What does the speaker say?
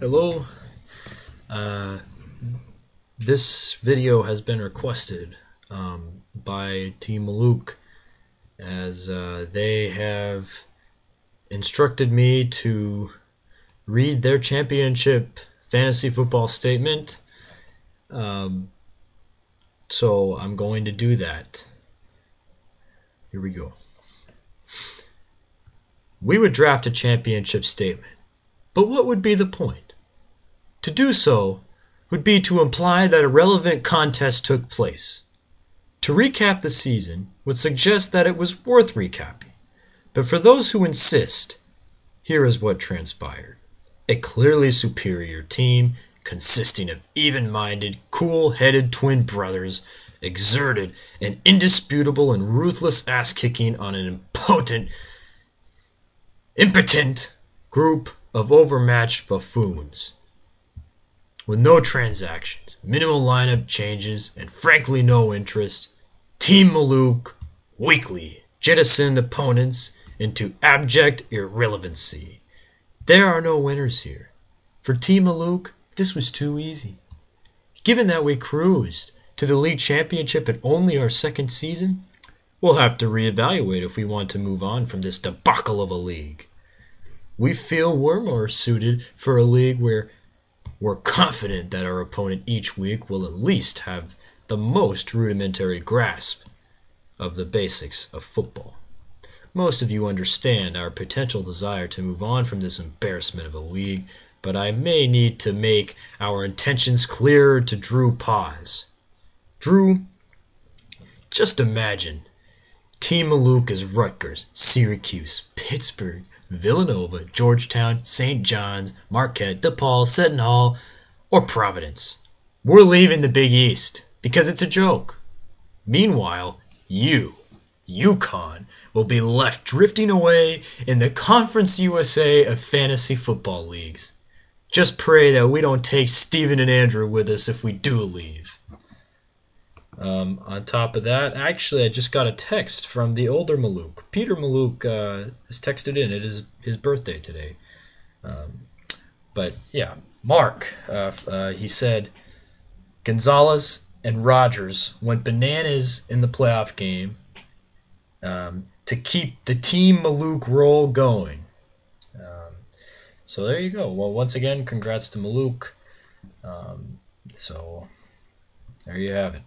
Hello. Uh, this video has been requested um, by Team Mallouk as uh, they have instructed me to read their championship fantasy football statement. Um, so I'm going to do that. Here we go. We would draft a championship statement, but what would be the point? To do so would be to imply that a relevant contest took place. To recap the season would suggest that it was worth recapping. But for those who insist, here is what transpired. A clearly superior team consisting of even minded, cool headed twin brothers exerted an indisputable and ruthless ass kicking on an impotent, impotent group of overmatched buffoons with no transactions, minimal lineup changes, and frankly no interest, Team Mallouk weekly jettisoned opponents into abject irrelevancy. There are no winners here. For Team Mallouk, this was too easy. Given that we cruised to the league championship in only our second season, we'll have to reevaluate if we want to move on from this debacle of a league. We feel we're more suited for a league where we're confident that our opponent each week will at least have the most rudimentary grasp of the basics of football. Most of you understand our potential desire to move on from this embarrassment of a league, but I may need to make our intentions clearer to Drew Paz. Drew, just imagine Team Mallouk is Rutgers, Syracuse, Pittsburgh, Villanova, Georgetown, St. John's, Marquette, DePaul, Seton Hall, or Providence. We're leaving the Big East because it's a joke. Meanwhile, you, UConn, will be left drifting away in the Conference USA of fantasy football leagues. Just pray that we don't take Steven and Andrew with us if we do leave. Um, on top of that, actually, I just got a text from the older Mallouk. Peter Mallouk uh, has texted in. It is his birthday today. Um, but yeah, Mark, uh, uh, he said Gonzalez and Rodgers went bananas in the playoff game um, to keep the Team Mallouk roll going. Um, so there you go. Well, once again, congrats to Mallouk. Um, so there you have it.